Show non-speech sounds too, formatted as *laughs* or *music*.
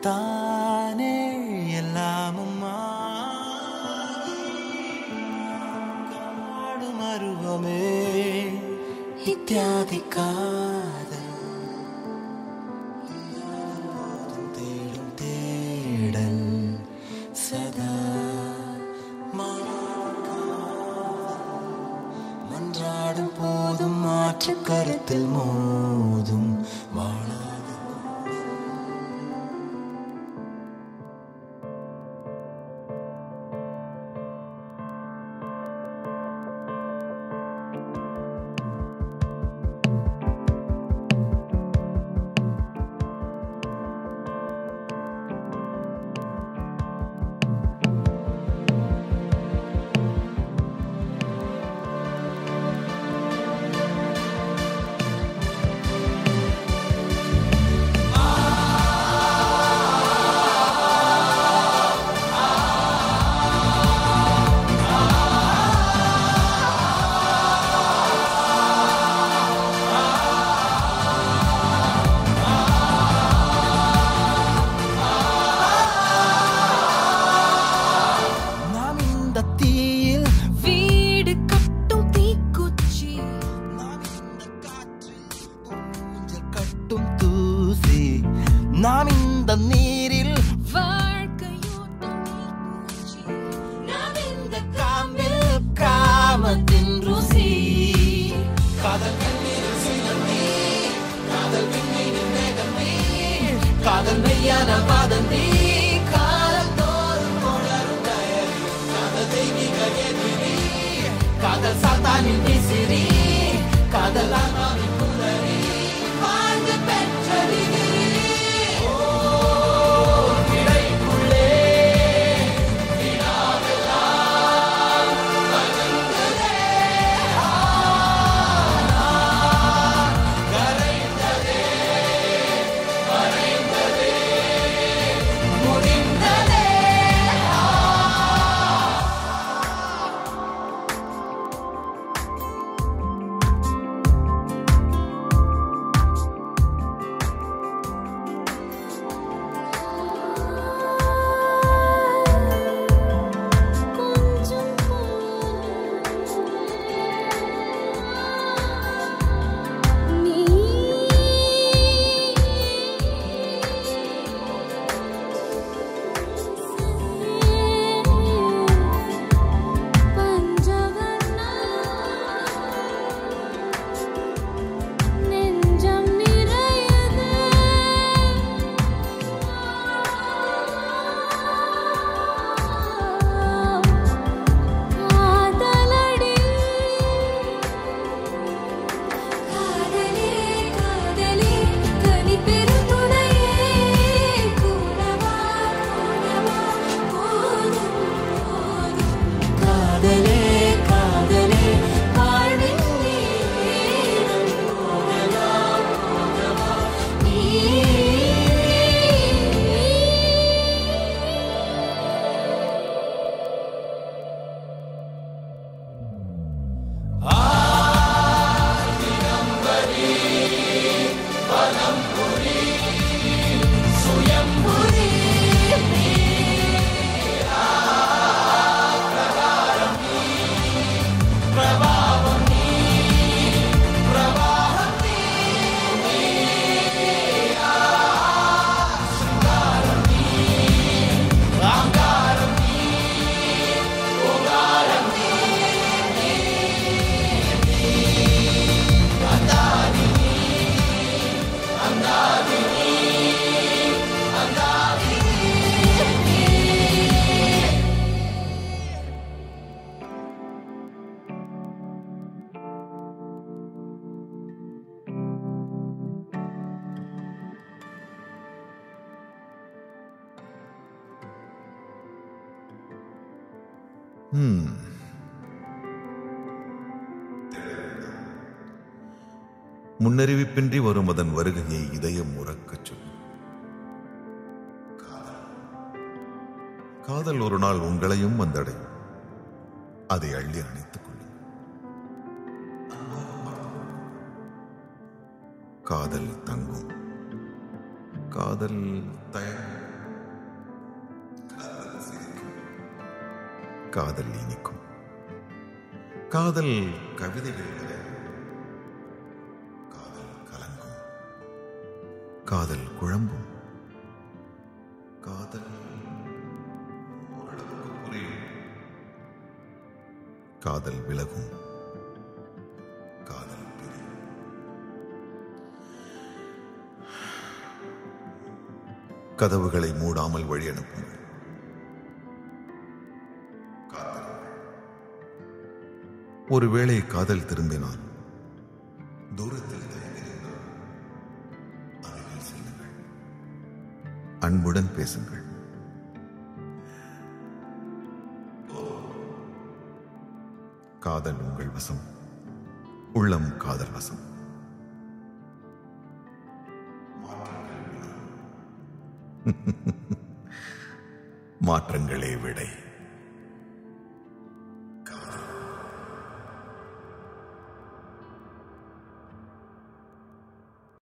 தானே எல்லாமும் காடும் அருவமே இத்தியாதி கா காற்று கருத்தில் மோதும் you. முன்னறிவிப்பின்றி வரும் அதன் வருகையை இதயம் உறக்கச் சொல்லும். காதல். காதல் ஒரு நாள் உங்களையும் வந்தடையும். அதை அள்ளி அணைத்துக் கொள்ளும். காதல் தங்கும். காதல் தயங்கும். காதல் இனிக்கும் காதல் கவிதைகள் காதல் கலங்கும். காதல் குழம்பும். காதல் காதல் விலகும். காதல் பிரியும். கதவுகளை மூடாமல் வழி அனுப்புங்கள். ஒருவேளை காதல் திரும்பினால் தூரத்தில் அருகில் செல்லுங்கள். அன்புடன் பேசுங்கள். காதல் உங்கள் வசம் உள்ளம் காதல் வசம். *laughs* மாற்றங்களே விடை.